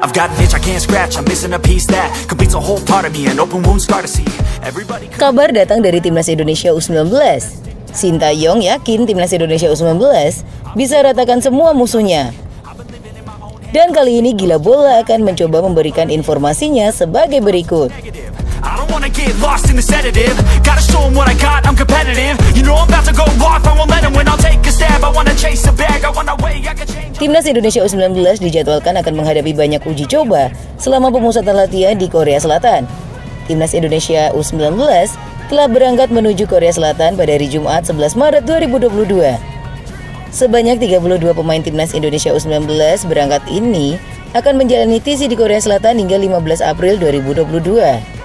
I've got an itch I can't scratch, I'm missing a piece that completes a whole part of me, an open wound scar to see. Everybody Kabar datang dari timnas Indonesia U19. Sintayong yakin timnas Indonesia U19 bisa ratakan semua musuhnya. Dan kali ini Gila Bola akan mencoba memberikan informasinya sebagai berikut. I don't wanna get lost in the sedative Gotta show 'em what I got, I'm competitive You know I'm about to go off, I won't let 'em win I'll take a stab, I wanna chase a bag I wanna weigh, I can change Timnas Indonesia U19 dijadwalkan akan menghadapi banyak uji coba selama pemusatan latihan di Korea Selatan. Timnas Indonesia U19 telah berangkat menuju Korea Selatan pada hari Jumat 11 Maret 2022. Sebanyak 32 pemain Timnas Indonesia U19 berangkat ini akan menjalani TC di Korea Selatan hingga 15 April 2022.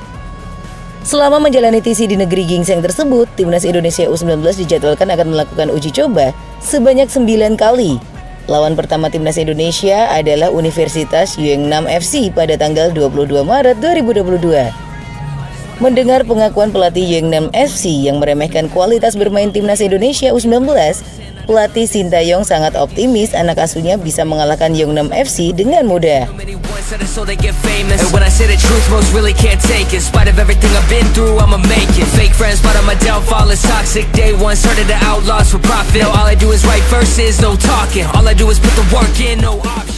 Selama menjalani TC di negeri gingseng tersebut, Timnas Indonesia U19 dijadwalkan akan melakukan uji coba sebanyak 9 kali. Lawan pertama Timnas Indonesia adalah Universitas Yuengnam FC pada tanggal 22 Maret 2022. Mendengar pengakuan pelatih Yuengnam FC yang meremehkan kualitas bermain Timnas Indonesia U19, pelatih Sintayong sangat optimis anak asuhnya bisa mengalahkan Yeongnam FC dengan mudah. Said it so they get famous. And when I say the truth, most really can't take it. In spite of everything I've been through, I'ma make it. Fake friends, but on my downfall it's toxic. Day one, started to outlaws for profit. Now all I do is write verses, no talking. All I do is put the work in, no option